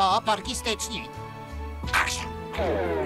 Ապա պարկի ստեցնի։ Աշ։